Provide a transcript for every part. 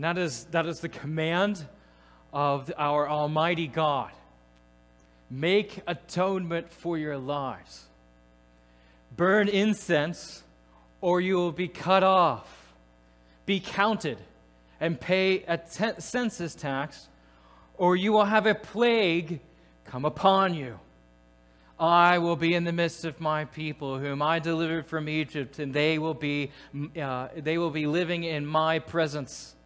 And that is, that is the command of our Almighty God. Make atonement for your lives. Burn incense, or you will be cut off. Be counted and pay a census tax, or you will have a plague come upon you. I will be in the midst of my people, whom I delivered from Egypt, and they will be, uh, they will be living in my presence.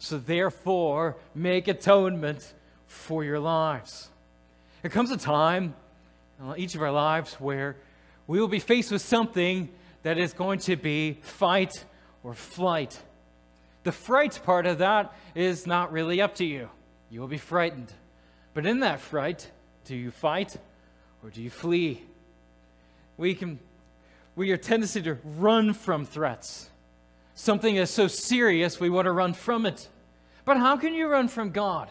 So therefore, make atonement for your lives. There comes a time in each of our lives where we will be faced with something that is going to be fight or flight. The fright part of that is not really up to you. You will be frightened. But in that fright, do you fight or do you flee? We can we are tendency to run from threats. Something is so serious, we want to run from it. But how can you run from God?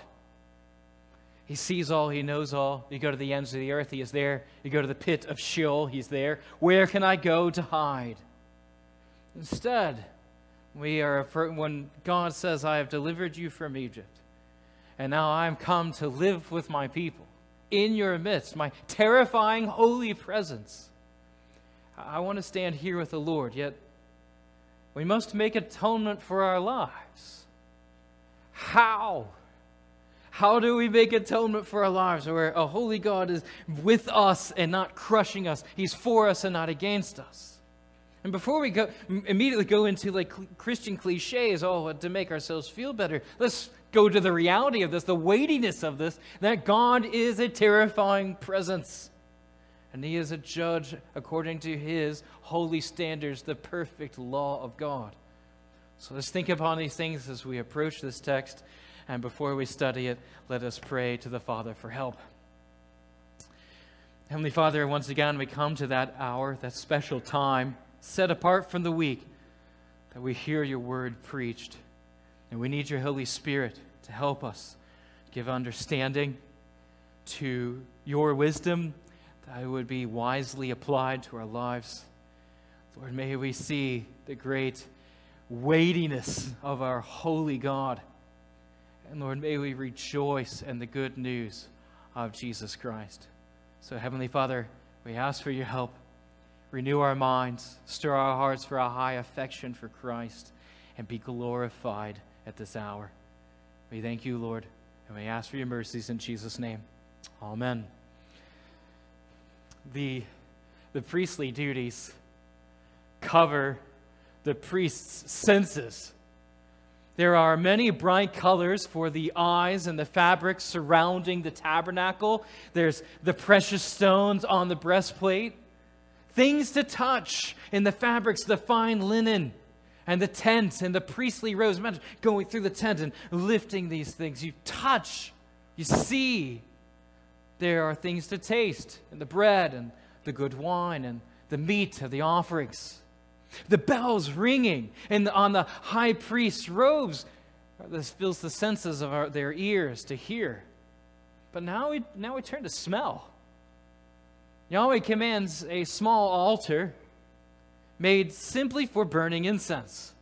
He sees all, He knows all. You go to the ends of the earth, He is there. You go to the pit of Sheol, He's there. Where can I go to hide? Instead, we are when God says, I have delivered you from Egypt, and now I am come to live with my people in your midst, my terrifying holy presence. I want to stand here with the Lord, yet we must make atonement for our lives. How? How do we make atonement for our lives where a holy God is with us and not crushing us? He's for us and not against us. And before we go immediately go into like Christian cliches, oh, to make ourselves feel better, let's go to the reality of this, the weightiness of this, that God is a terrifying presence. And he is a judge according to his holy standards, the perfect law of God. So let's think upon these things as we approach this text. And before we study it, let us pray to the Father for help. Heavenly Father, once again, we come to that hour, that special time set apart from the week, that we hear your word preached. And we need your Holy Spirit to help us give understanding to your wisdom that it would be wisely applied to our lives. Lord, may we see the great weightiness mm. of our holy God. And Lord, may we rejoice in the good news of Jesus Christ. So, Heavenly Father, we ask for your help. Renew our minds, stir our hearts for a high affection for Christ, and be glorified at this hour. We thank you, Lord, and we ask for your mercies in Jesus' name. Amen. The, the priestly duties cover the priest's senses. There are many bright colors for the eyes and the fabrics surrounding the tabernacle. There's the precious stones on the breastplate, things to touch in the fabrics, the fine linen, and the tent and the priestly robes. Imagine going through the tent and lifting these things. You touch, you see. There are things to taste, in the bread and the good wine and the meat of the offerings the bells ringing and on the high priest's robes. This fills the senses of our, their ears to hear. But now we, now we turn to smell. Yahweh commands a small altar made simply for burning incense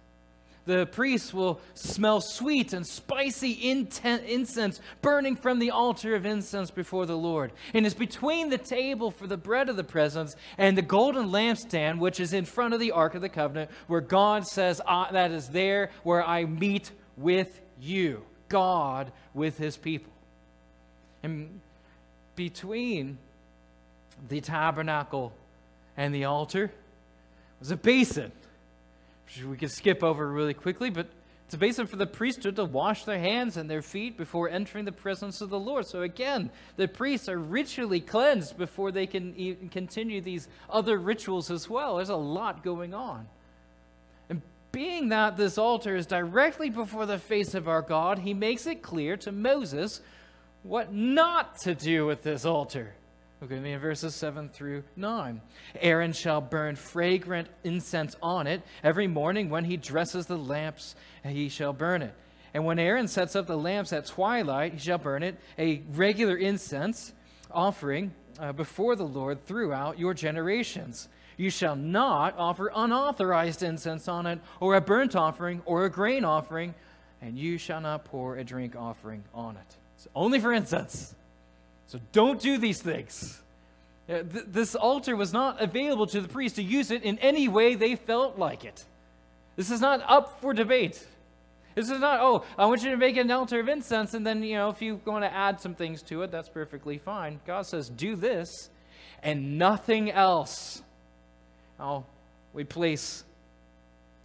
the priests will smell sweet and spicy incense burning from the altar of incense before the Lord. And it's between the table for the bread of the presence and the golden lampstand, which is in front of the Ark of the Covenant, where God says, That is there where I meet with you, God with his people. And between the tabernacle and the altar was a basin we could skip over really quickly, but it's a basin for the priesthood to wash their hands and their feet before entering the presence of the Lord. So again, the priests are ritually cleansed before they can continue these other rituals as well. There's a lot going on. And being that this altar is directly before the face of our God, he makes it clear to Moses what not to do with this altar. Look at me in verses 7 through 9. Aaron shall burn fragrant incense on it. Every morning when he dresses the lamps, he shall burn it. And when Aaron sets up the lamps at twilight, he shall burn it, a regular incense offering uh, before the Lord throughout your generations. You shall not offer unauthorized incense on it, or a burnt offering, or a grain offering, and you shall not pour a drink offering on it. It's only for incense. So don't do these things. Uh, this altar was not available to the priest to use it in any way they felt like it. This is not up for debate. This is not, oh, I want you to make an altar of incense, and then, you know, if you want to add some things to it, that's perfectly fine. God says, do this and nothing else. Now, we place,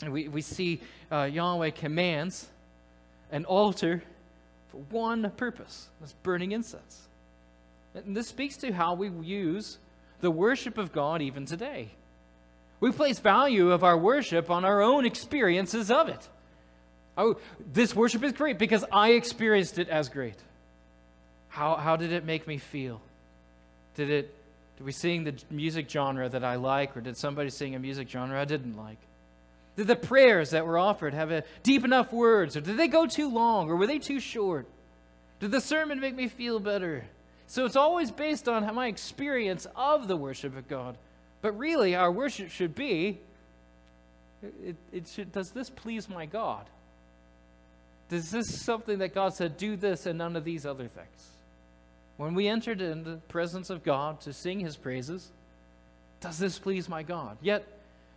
we, we see uh, Yahweh commands an altar for one purpose that's burning incense. And this speaks to how we use the worship of God even today. We place value of our worship on our own experiences of it. Oh, this worship is great because I experienced it as great. How, how did it make me feel? Did it did we sing the music genre that I like, or did somebody sing a music genre I didn't like? Did the prayers that were offered have a deep enough words, or did they go too long, or were they too short? Did the sermon make me feel better? So it's always based on my experience of the worship of God. But really, our worship should be it, it should, does this please my God? Is this something that God said, do this and none of these other things? When we entered into the presence of God to sing his praises, does this please my God? Yet,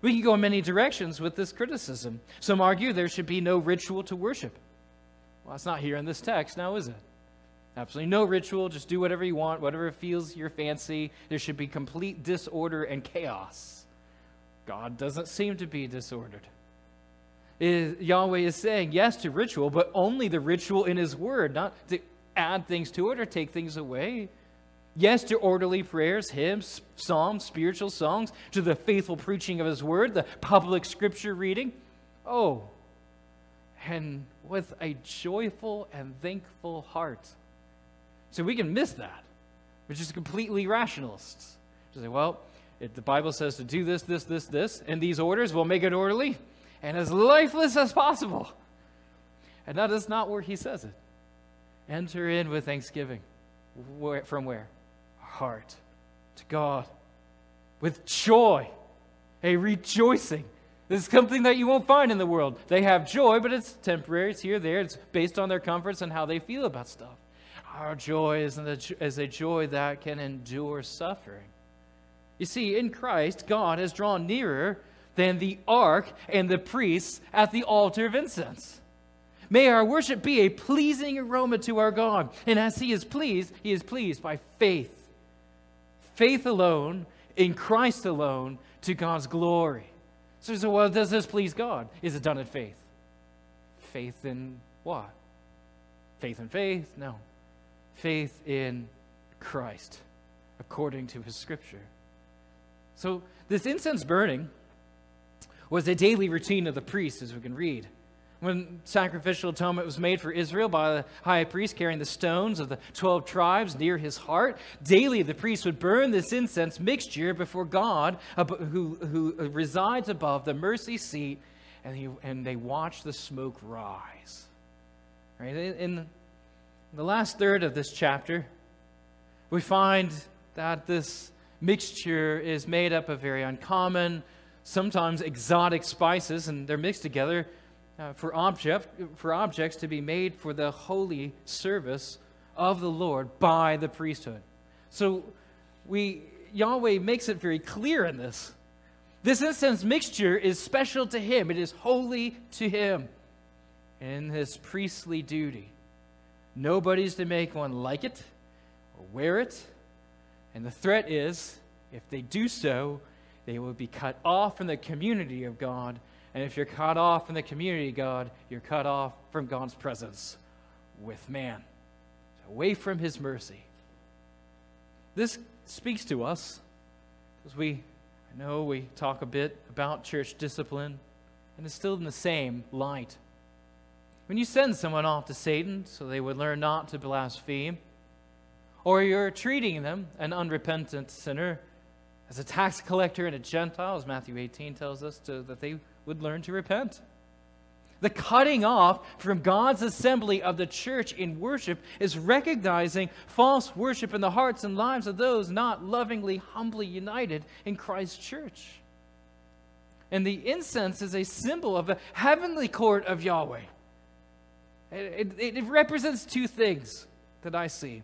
we can go in many directions with this criticism. Some argue there should be no ritual to worship. Well, it's not here in this text now, is it? Absolutely no ritual. Just do whatever you want, whatever feels your fancy. There should be complete disorder and chaos. God doesn't seem to be disordered. Is, Yahweh is saying yes to ritual, but only the ritual in His Word, not to add things to it or take things away. Yes to orderly prayers, hymns, psalms, spiritual songs, to the faithful preaching of His Word, the public scripture reading. Oh, and with a joyful and thankful heart. So we can miss that, which is completely rationalists. To say, well, if the Bible says to do this, this, this, this, in these orders, we'll make it orderly and as lifeless as possible. And that is not where he says it. Enter in with thanksgiving. Where, from where? Heart to God. With joy, a rejoicing. This is something that you won't find in the world. They have joy, but it's temporary. It's here, there. It's based on their comforts and how they feel about stuff. Our joy is, a, is a joy that can endure suffering. You see, in Christ, God has drawn nearer than the ark and the priests at the altar of incense. May our worship be a pleasing aroma to our God. And as He is pleased, He is pleased by faith. Faith alone, in Christ alone, to God's glory. So, so well, does this please God? Is it done in faith? Faith in what? Faith in faith? No faith in Christ according to his scripture. So, this incense burning was a daily routine of the priest, as we can read. When sacrificial atonement was made for Israel by the high priest carrying the stones of the 12 tribes near his heart, daily the priest would burn this incense mixture before God, who, who resides above the mercy seat, and, he, and they watch the smoke rise. Right? In, in the last third of this chapter, we find that this mixture is made up of very uncommon, sometimes exotic spices, and they're mixed together uh, for, object, for objects to be made for the holy service of the Lord by the priesthood. So we Yahweh makes it very clear in this. This incense mixture is special to him. It is holy to him in his priestly duty. Nobody's to make one like it or wear it. And the threat is if they do so, they will be cut off from the community of God. And if you're cut off from the community of God, you're cut off from God's presence with man, away from his mercy. This speaks to us because we, I know we talk a bit about church discipline, and it's still in the same light. When you send someone off to Satan so they would learn not to blaspheme, or you're treating them, an unrepentant sinner, as a tax collector and a Gentile, as Matthew 18 tells us, to, that they would learn to repent. The cutting off from God's assembly of the church in worship is recognizing false worship in the hearts and lives of those not lovingly, humbly united in Christ's church. And the incense is a symbol of the heavenly court of Yahweh It, it, it represents two things that I see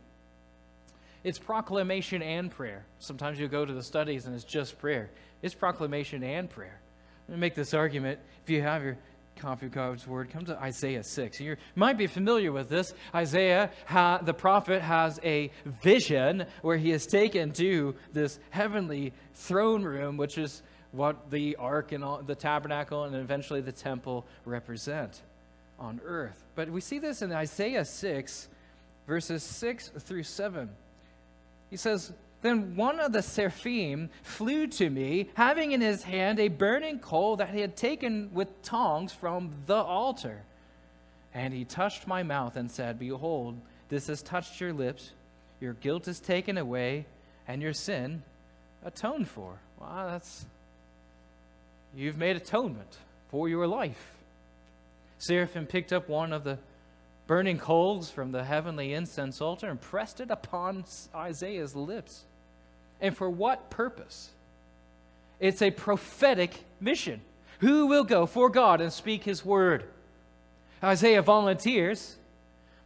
it's proclamation and prayer. Sometimes you go to the studies and it's just prayer. It's proclamation and prayer. Let me make this argument. If you have your copy of God's word, come to Isaiah 6. You might be familiar with this. Isaiah, ha, the prophet, has a vision where he is taken to this heavenly throne room, which is what the ark and all, the tabernacle and eventually the temple represent on earth. But we see this in Isaiah 6, verses 6 through 7. He says, Then one of the seraphim flew to me, having in his hand a burning coal that he had taken with tongs from the altar. And he touched my mouth and said, Behold, this has touched your lips, your guilt is taken away, and your sin atoned for. Wow, that's. You've made atonement for your life. Seraphim picked up one of the burning coals from the heavenly incense altar and pressed it upon Isaiah's lips. And for what purpose? It's a prophetic mission. Who will go for God and speak his word? Isaiah volunteers,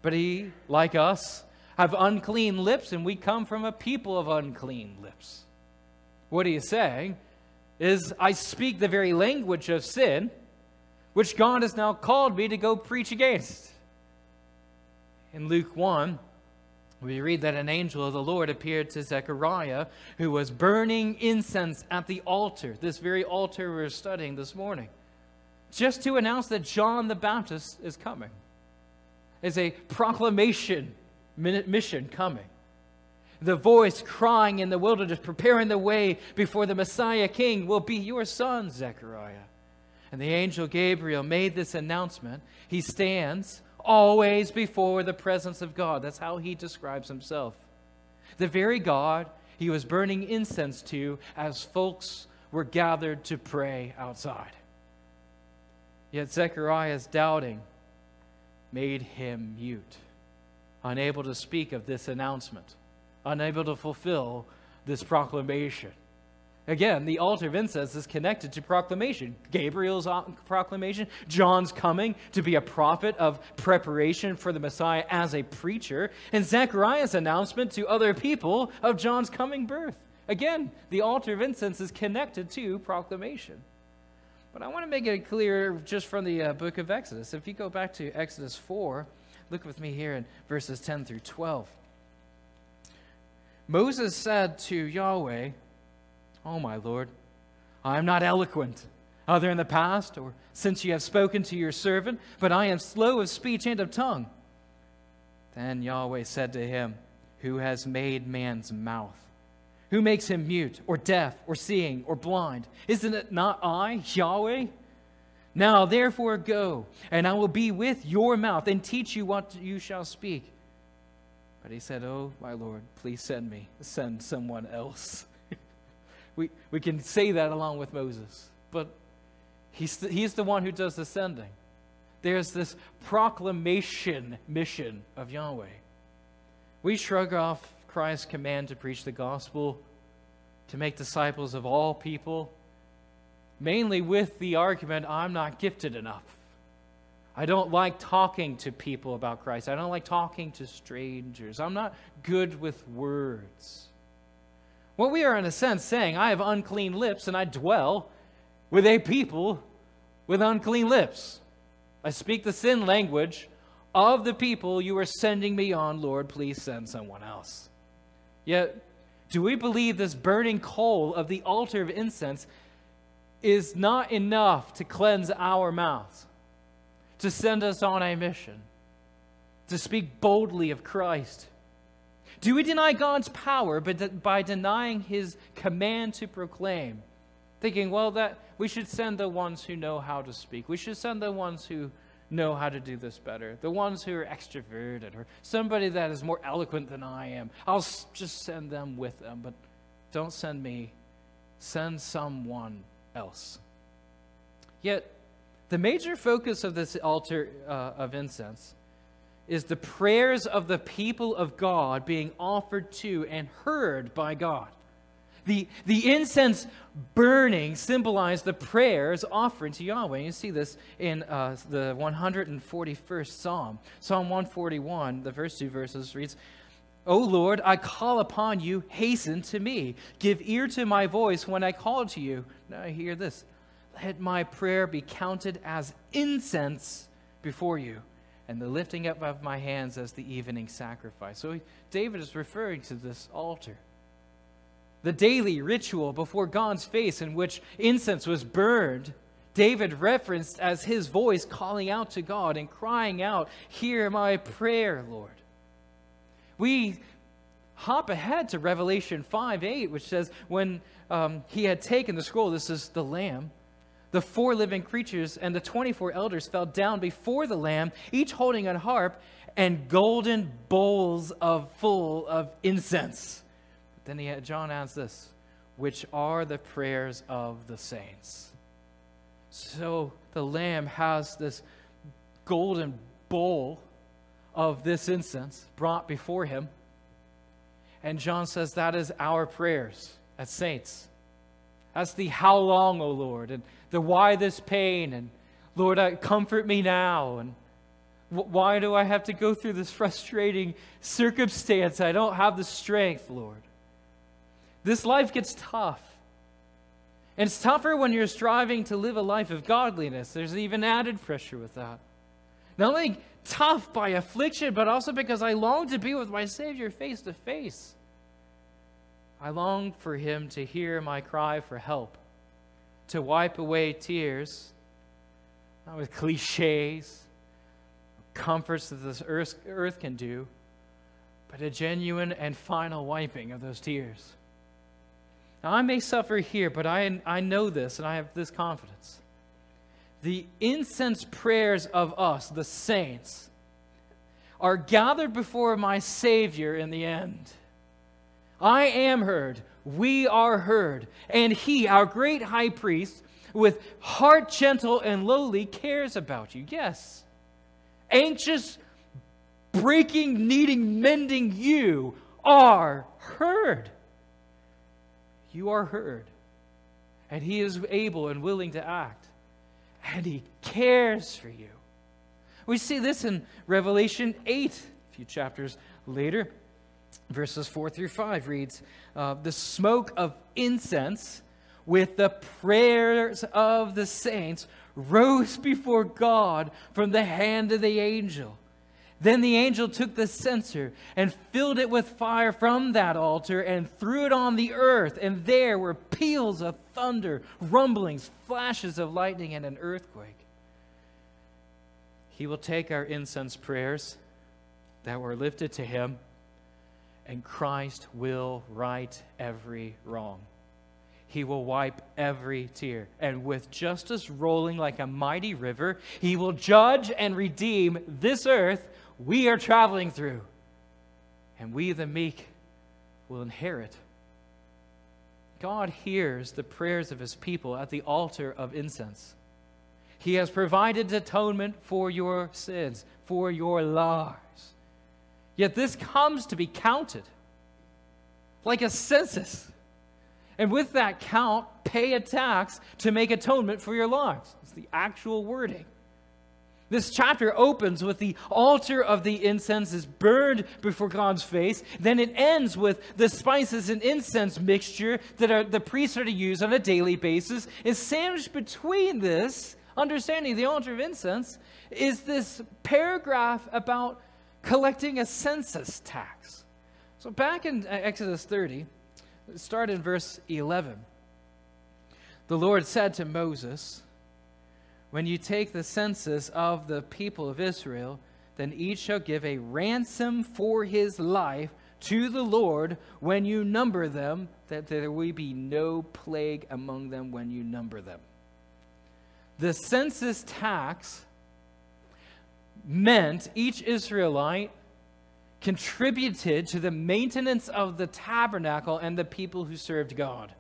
but he, like us, have unclean lips, and we come from a people of unclean lips. What he is saying is, I speak the very language of sin, which God has now called me to go preach against. In Luke 1, we read that an angel of the Lord appeared to Zechariah, who was burning incense at the altar, this very altar we're studying this morning, just to announce that John the Baptist is coming. Is a proclamation mission coming. The voice crying in the wilderness, preparing the way before the Messiah King will be your son, Zechariah. And the angel Gabriel made this announcement. He stands always before the presence of God. That's how he describes himself. The very God he was burning incense to as folks were gathered to pray outside. Yet Zechariah's doubting made him mute, unable to speak of this announcement, unable to fulfill this proclamation. Again, the altar of incense is connected to proclamation. Gabriel's proclamation, John's coming to be a prophet of preparation for the Messiah as a preacher, and Zechariah's announcement to other people of John's coming birth. Again, the altar of incense is connected to proclamation. But I want to make it clear just from the uh, book of Exodus. If you go back to Exodus 4, look with me here in verses 10 through 12. Moses said to Yahweh, Oh, my Lord, I am not eloquent, either in the past or since you have spoken to your servant, but I am slow of speech and of tongue. Then Yahweh said to him, Who has made man's mouth? Who makes him mute, or deaf, or seeing, or blind? Isn't it not I, Yahweh? Now therefore go, and I will be with your mouth and teach you what you shall speak. But he said, Oh, my Lord, please send me. Send someone else we, we can say that along with Moses. But he's the, he's the one who does the sending. There's this proclamation mission of Yahweh. We shrug off Christ's command to preach the gospel, to make disciples of all people, mainly with the argument I'm not gifted enough. I don't like talking to people about Christ. I don't like talking to strangers. I'm not good with words. What we are, in a sense, saying, I have unclean lips and I dwell with a people with unclean lips. I speak the sin language of the people you are sending me on. Lord, please send someone else. Yet, do we believe this burning coal of the altar of incense is not enough to cleanse our mouths, to send us on a mission, to speak boldly of Christ? Do we deny God's power but by denying his command to proclaim? Thinking, well, that we should send the ones who know how to speak. We should send the ones who know how to do this better. The ones who are extroverted or somebody that is more eloquent than I am. I'll just send them with them, but don't send me. Send someone else. Yet, the major focus of this altar uh, of incense is the prayers of the people of God being offered to and heard by God. The, the incense burning symbolized the prayers offering to Yahweh. You see this in uh, the 141st Psalm. Psalm 141, the first two verses reads, O Lord, I call upon you, hasten to me. Give ear to my voice when I call to you. Now hear this. Let my prayer be counted as incense before you, and the lifting up of my hands as the evening sacrifice. So David is referring to this altar. The daily ritual before God's face in which incense was burned, David referenced as his voice calling out to God and crying out, Hear my prayer, Lord. We hop ahead to Revelation 5 8, which says, When um, he had taken the scroll, this is the Lamb, the four living creatures and the 24 elders fell down before the Lamb, each holding a harp and golden bowls of full of incense. Then he had, John adds this, which are the prayers of the saints. So the Lamb has this golden bowl of this incense brought before him. And John says that is our prayers as saints. That's the how long, O Lord, and the why this pain, and Lord, I, comfort me now, and why do I have to go through this frustrating circumstance? I don't have the strength, Lord. This life gets tough. And it's tougher when you're striving to live a life of godliness. There's even added pressure with that. Not only tough by affliction, but also because I long to be with my Savior face to face. I long for Him to hear my cry for help, to wipe away tears, not with cliches, comforts that this earth, earth can do, but a genuine and final wiping of those tears. Now, I may suffer here, but I, I know this and I have this confidence the incense prayers of us, the saints, are gathered before my Savior in the end. I am heard, we are heard, and He, our great high priest, with heart gentle and lowly, cares about you. Yes. Anxious, breaking, needing, mending, you are heard. You are heard. And He is able and willing to act and he cares for you. We see this in Revelation 8, a few chapters later. Verses 4 through 5 reads uh, The smoke of incense with the prayers of the saints rose before God from the hand of the angel. Then the angel took the censer and filled it with fire from that altar and threw it on the earth. And there were peals of thunder, rumblings, flashes of lightning, and an earthquake. He will take our incense prayers that were lifted to him, and Christ will right every wrong. He will wipe every tear. And with justice rolling like a mighty river, he will judge and redeem this earth we are traveling through. And we, the meek, will inherit. God hears the prayers of his people at the altar of incense. He has provided atonement for your sins, for your lives. Yet this comes to be counted like a census. And with that count, pay a tax to make atonement for your lives. It's the actual wording. This chapter opens with the altar of the incense is burned before God's face. Then it ends with the spices and incense mixture that are, the priests are to use on a daily basis. Is sandwiched between this, understanding the altar of incense, is this paragraph about collecting a census tax. So back in Exodus 30, start in verse 11. The Lord said to Moses, when you take the census of the people of Israel, then each shall give a ransom for his life to the Lord when you number them, that there will be no plague among them when you number them. The census tax meant each Israelite contributed to the maintenance of the tabernacle and the people who served God.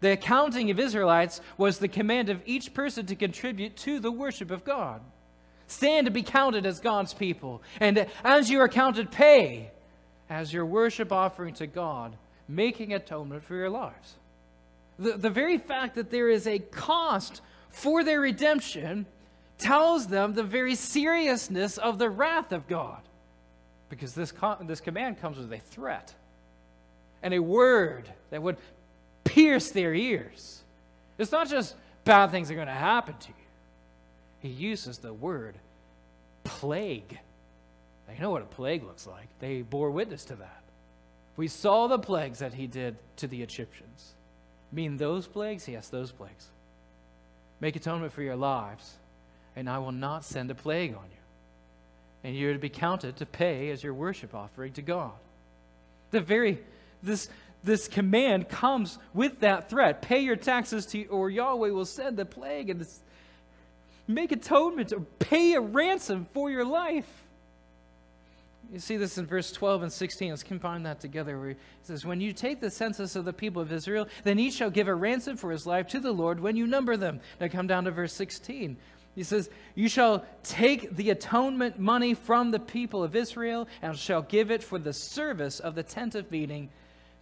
The accounting of Israelites was the command of each person to contribute to the worship of God. Stand to be counted as God's people. And as you are counted, pay as your worship offering to God making atonement for your lives. The, the very fact that there is a cost for their redemption tells them the very seriousness of the wrath of God. Because this, this command comes with a threat and a word that would pierce their ears. It's not just bad things are going to happen to you. He uses the word plague. They know what a plague looks like. They bore witness to that. We saw the plagues that he did to the Egyptians. Mean those plagues? Yes, those plagues. Make atonement for your lives, and I will not send a plague on you. And you're to be counted to pay as your worship offering to God. The very this this command comes with that threat. Pay your taxes to or Yahweh will send the plague and this, make atonement or pay a ransom for your life. You see this in verse 12 and 16. Let's combine that together. Where it says, When you take the census of the people of Israel, then each shall give a ransom for his life to the Lord when you number them. Now come down to verse 16. He says, You shall take the atonement money from the people of Israel and shall give it for the service of the tent of meeting,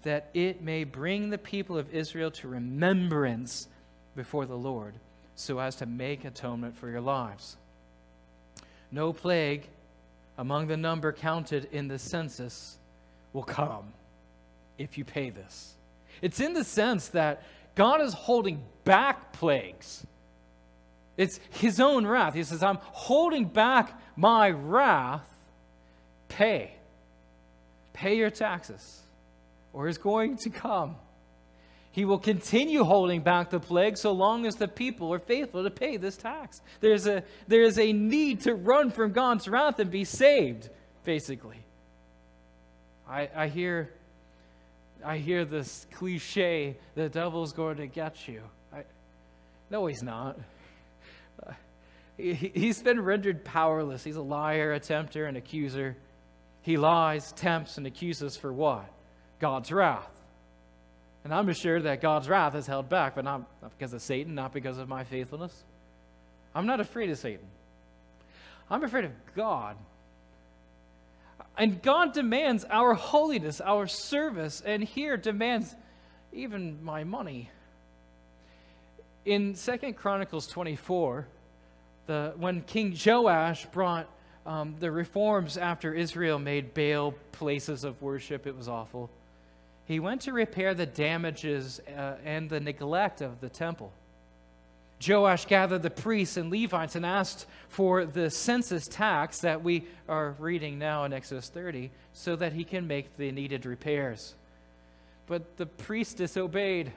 that it may bring the people of Israel to remembrance before the Lord, so as to make atonement for your lives. No plague among the number counted in the census will come if you pay this. It's in the sense that God is holding back plagues. It's his own wrath. He says, I'm holding back my wrath. Pay. Pay your taxes, or is going to come. He will continue holding back the plague so long as the people are faithful to pay this tax. There's a, there is a need to run from God's wrath and be saved, basically. I, I, hear, I hear this cliche the devil's going to get you. I, no, he's not. He, he's been rendered powerless. He's a liar, a tempter, an accuser. He lies, tempts, and accuses for what? God's wrath. And I'm assured that God's wrath is held back, but not, not because of Satan, not because of my faithfulness. I'm not afraid of Satan. I'm afraid of God. And God demands our holiness, our service, and here demands even my money. In Second Chronicles 24, the, when King Joash brought um, the reforms after Israel made Baal places of worship, it was awful he went to repair the damages uh, and the neglect of the temple. Joash gathered the priests and Levites and asked for the census tax that we are reading now in Exodus 30 so that he can make the needed repairs. But the priests disobeyed.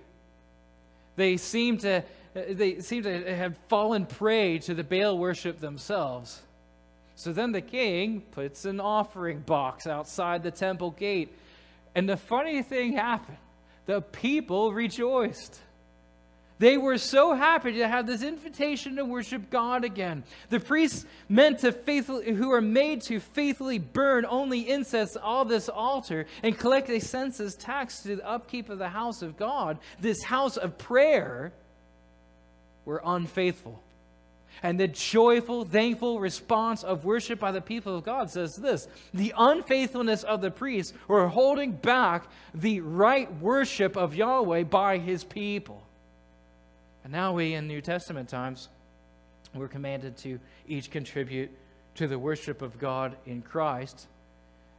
They seemed to, Uh, they seemed to have fallen prey to the Baal worship themselves. So then the king puts an offering box outside the temple gate and the funny thing happened the people rejoiced. They were so happy to have this invitation to worship God again. The priests meant to faithfully, who are made to faithfully burn only incense on this altar and collect a census tax to the upkeep of the house of God, this house of prayer, were unfaithful. And the joyful, thankful response of worship by the people of God says this The unfaithfulness of the priests were holding back the right worship of Yahweh by his people. And now we, in New Testament times, we're commanded to each contribute to the worship of God in Christ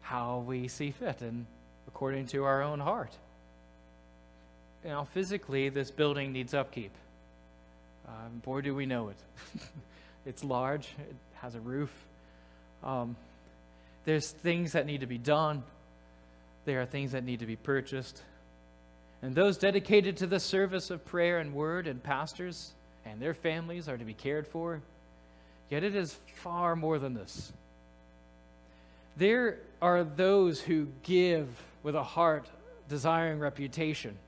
how we see fit and according to our own heart. Now, physically, this building needs upkeep. Um, boy, do we know it. it's large, it has a roof. Um, there's things that need to be done, there are things that need to be purchased. And those dedicated to the service of prayer and word and pastors and their families are to be cared for. Yet it is far more than this. There are those who give with a heart desiring reputation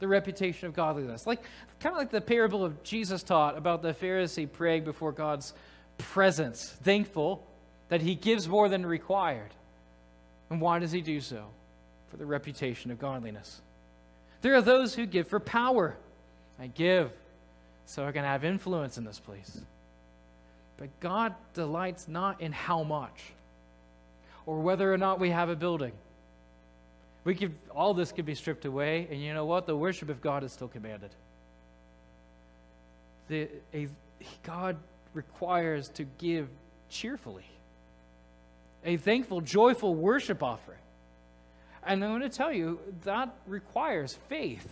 the reputation of godliness. Like kind of like the parable of Jesus taught about the Pharisee praying before God's presence, thankful that he gives more than required. And why does he do so? For the reputation of godliness. There are those who give for power. I give so I can have influence in this place. But God delights not in how much or whether or not we have a building. We could all this could be stripped away, and you know what? The worship of God is still commanded. The, a, God requires to give cheerfully. A thankful, joyful worship offering. And I'm going to tell you, that requires faith.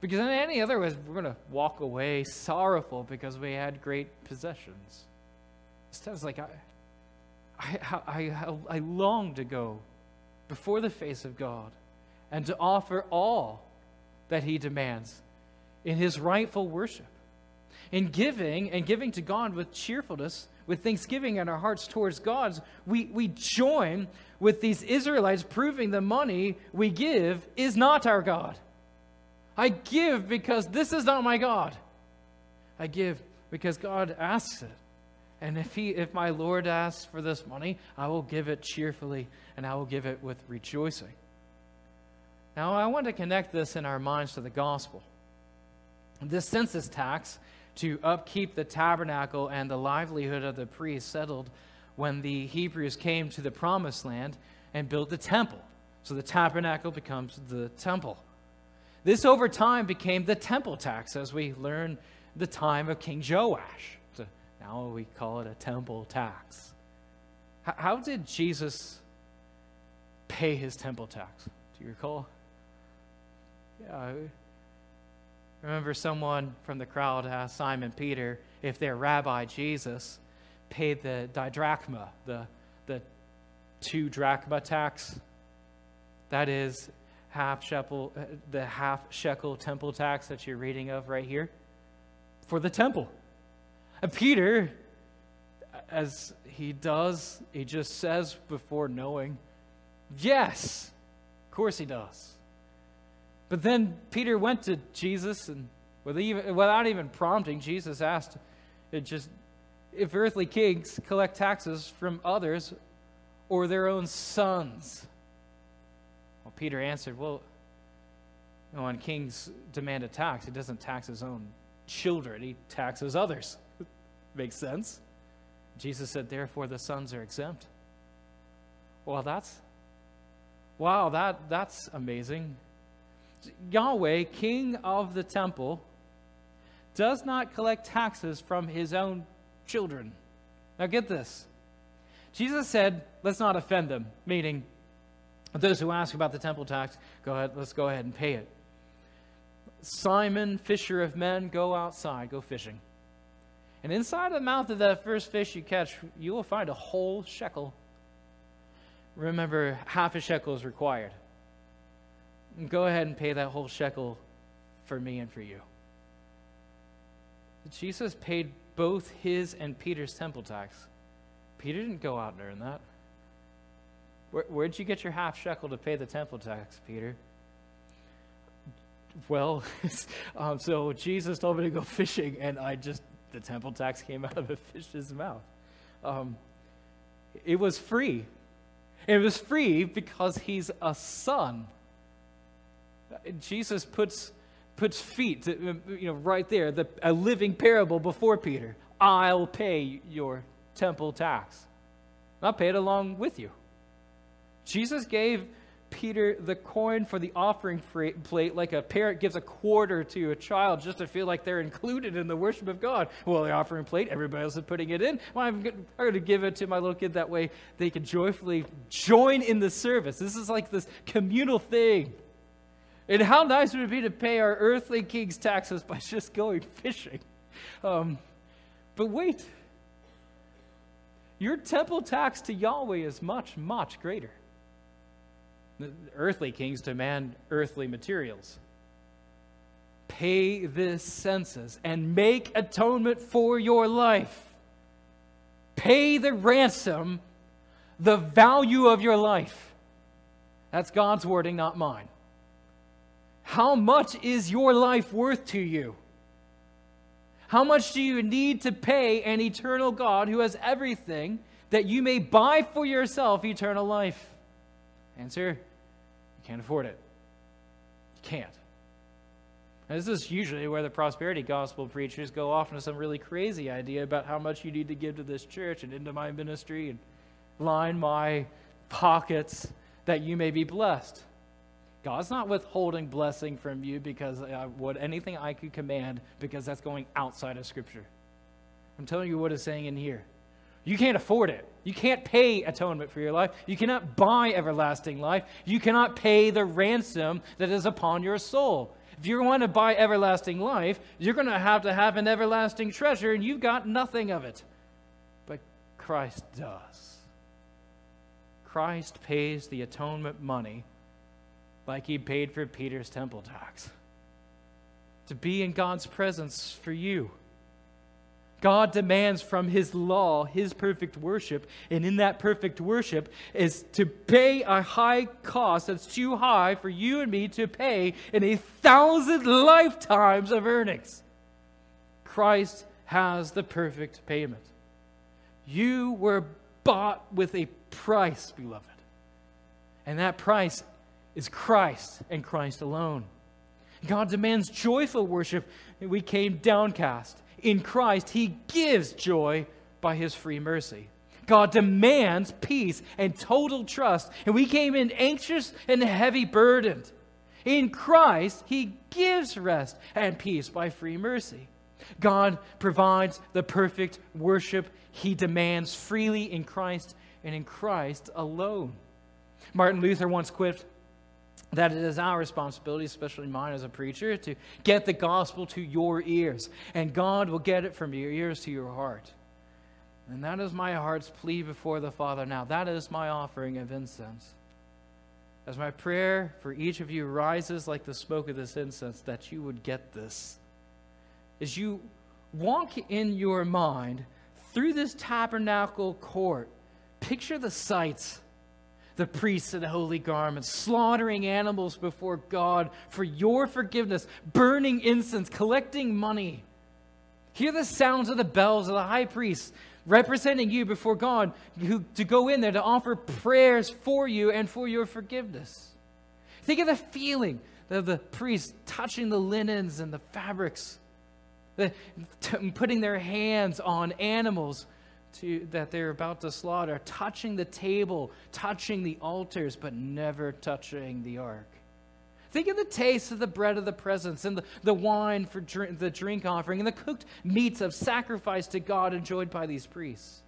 Because in any other way, we're going to walk away sorrowful because we had great possessions. Instead, it's like, I, I, I, I long to go before the face of God and to offer all that He demands in His rightful worship. In giving and giving to God with cheerfulness, with thanksgiving in our hearts towards God, we, we join with these Israelites proving the money we give is not our God. I give because this is not my God. I give because God asks it. And if he if my Lord asks for this money, I will give it cheerfully and I will give it with rejoicing. Now I want to connect this in our minds to the gospel. This census tax to upkeep the tabernacle and the livelihood of the priests settled when the Hebrews came to the promised land and built the temple. So the tabernacle becomes the temple. This over time became the temple tax as we learn the time of King Joash. Now we call it a temple tax. How did Jesus pay his temple tax? Do you recall? Yeah. Remember, someone from the crowd asked Simon Peter if their rabbi Jesus paid the didrachma, the, the two drachma tax. That is half shekel, uh, the half shekel temple tax that you're reading of right here for the temple. And Peter, as he does, he just says before knowing, Yes, of course he does. But then Peter went to Jesus, and without even prompting, Jesus asked, it just, if earthly kings collect taxes from others or their own sons. Well, Peter answered, Well, when kings demand a tax, he doesn't tax his own children, he taxes others. Makes sense. Jesus said, Therefore, the sons are exempt. Well, that's, wow, that, that's amazing. Yahweh, king of the temple, does not collect taxes from his own children. Now, get this. Jesus said, let's not offend them, meaning those who ask about the temple tax, go ahead, let's go ahead and pay it. Simon, fisher of men, go outside, go fishing. And inside the mouth of that first fish you catch, you will find a whole shekel. Remember, half a shekel is required. Go ahead and pay that whole shekel for me and for you. Jesus paid both his and Peter's temple tax. Peter didn't go out and earn that. Where, where'd you get your half shekel to pay the temple tax, Peter? Well, um, so Jesus told me to go fishing, and I just, the temple tax came out of a fish's mouth. Um, it was free. It was free because he's a son. Jesus puts, puts feet, you know, right there, the, a living parable before Peter. I'll pay your temple tax. I'll pay it along with you. Jesus gave Peter the coin for the offering plate like a parent gives a quarter to a child just to feel like they're included in the worship of God. Well, the offering plate, everybody else is putting it in. Well, I'm going to give it to my little kid that way they can joyfully join in the service. This is like this communal thing. And how nice would it be to pay our earthly king's taxes by just going fishing? Um, but wait, your temple tax to Yahweh is much, much greater. Earthly kings to demand earthly materials. Pay this census and make atonement for your life. Pay the ransom, the value of your life. That's God's wording, not mine. How much is your life worth to you? How much do you need to pay an eternal God who has everything that you may buy for yourself eternal life? Answer you can't afford it. You can't. And this is usually where the prosperity gospel preachers go off into some really crazy idea about how much you need to give to this church and into my ministry and line my pockets that you may be blessed. God's not withholding blessing from you because uh, what anything I could command because that's going outside of Scripture. I'm telling you what it's saying in here. You can't afford it. You can't pay atonement for your life. You cannot buy everlasting life. You cannot pay the ransom that is upon your soul. If you want to buy everlasting life, you're going to have to have an everlasting treasure, and you've got nothing of it. But Christ does. Christ pays the atonement money like he paid for Peter's temple tax to be in God's presence for you. God demands from his law his perfect worship, and in that perfect worship is to pay a high cost that's too high for you and me to pay in a thousand lifetimes of earnings. Christ has the perfect payment. You were bought with a price, beloved. And that price is Christ and Christ alone. God demands joyful worship. We came downcast in Christ, he gives joy by his free mercy. God demands peace and total trust, and we came in anxious and heavy burdened. In Christ, he gives rest and peace by free mercy. God provides the perfect worship he demands freely in Christ and in Christ alone. Martin Luther once quipped, that it is our responsibility, especially mine as a preacher, to get the gospel to your ears. And God will get it from your ears to your heart. And that is my heart's plea before the Father now. That is my offering of incense. As my prayer for each of you rises like the smoke of this incense, that you would get this. As you walk in your mind through this tabernacle court, picture the sights the priests in the holy garments, slaughtering animals before God for your forgiveness, burning incense, collecting money. Hear the sounds of the bells of the high priest representing you before God who, to go in there to offer prayers for you and for your forgiveness. Think of the feeling of the priests touching the linens and the fabrics, the, putting their hands on animals to, that they're about to slaughter, touching the table, touching the altars, but never touching the ark. Think of the taste of the bread of the presence and the, the wine for the drink offering and the cooked meats of sacrifice to God enjoyed by these priests.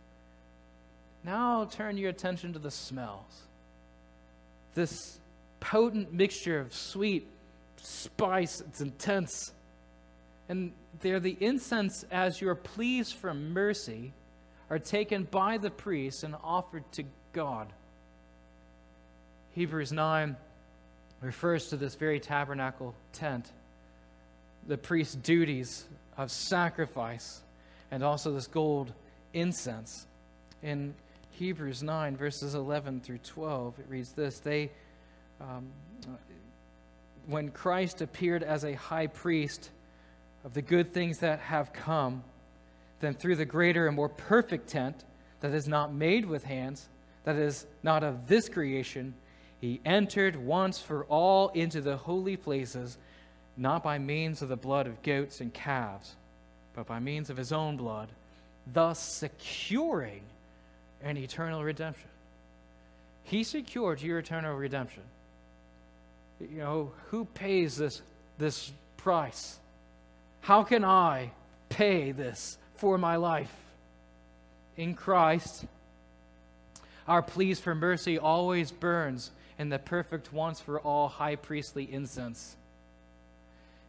Now turn your attention to the smells. This potent mixture of sweet spice, it's intense. And they're the incense as your pleas for mercy are taken by the priests and offered to God. Hebrews 9 refers to this very tabernacle tent, the priest's duties of sacrifice, and also this gold incense. In Hebrews 9, verses 11 through 12, it reads this They, um, when Christ appeared as a high priest of the good things that have come, then through the greater and more perfect tent that is not made with hands, that is not of this creation, he entered once for all into the holy places, not by means of the blood of goats and calves, but by means of his own blood, thus securing an eternal redemption. He secured your eternal redemption. You know, who pays this, this price? How can I pay this for my life. In Christ, our pleas for mercy always burns in the perfect once for all high priestly incense.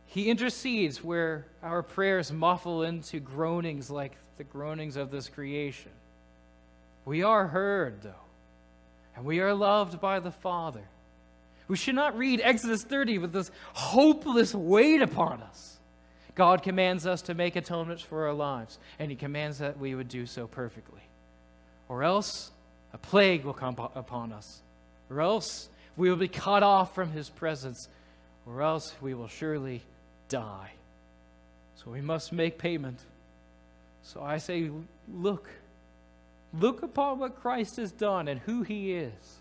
He intercedes where our prayers muffle into groanings like the groanings of this creation. We are heard, though, and we are loved by the Father. We should not read Exodus 30 with this hopeless weight upon us. God commands us to make atonements for our lives, and He commands that we would do so perfectly. Or else a plague will come upon us, or else we will be cut off from His presence, or else we will surely die. So we must make payment. So I say, look. Look upon what Christ has done and who He is.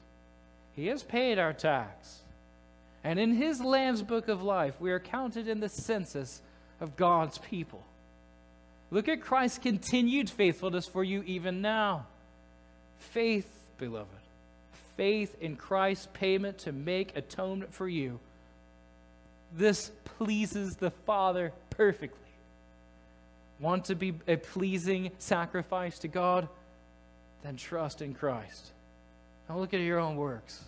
He has paid our tax. And in His Lamb's book of life, we are counted in the census of God's people. Look at Christ's continued faithfulness for you even now. Faith, beloved. faith in Christ's payment to make atonement for you. This pleases the Father perfectly. Want to be a pleasing sacrifice to God? Then trust in Christ. Don't look at your own works.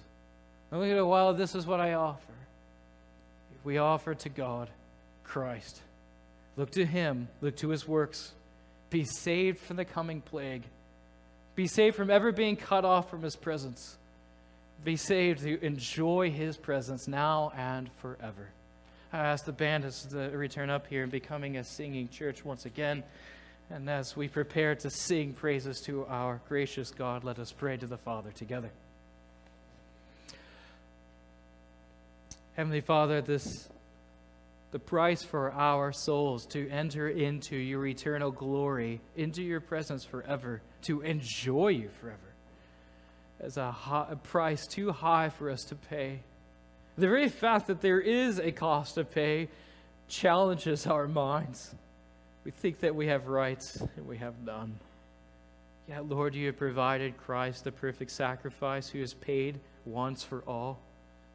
Don't look at, well, this is what I offer. We offer to God Christ, look to Him, look to His works, be saved from the coming plague, be saved from ever being cut off from His presence, be saved to enjoy His presence now and forever. I ask the band to return up here and becoming a singing church once again. And as we prepare to sing praises to our gracious God, let us pray to the Father together. Heavenly Father, this the price for our souls to enter into your eternal glory, into your presence forever, to enjoy you forever, as a, high, a price too high for us to pay. The very fact that there is a cost to pay challenges our minds. We think that we have rights and we have none. Yet, Lord, you have provided Christ, the perfect sacrifice, who has paid once for all,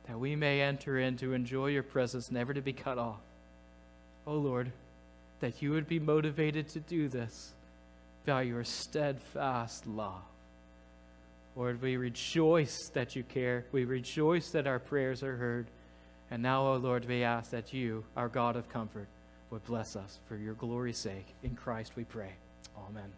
that we may enter in to enjoy your presence, never to be cut off. Oh, Lord, that you would be motivated to do this by your steadfast love. Lord, we rejoice that you care. We rejoice that our prayers are heard. And now, O oh Lord, we ask that you, our God of comfort, would bless us for your glory's sake. In Christ we pray. Amen.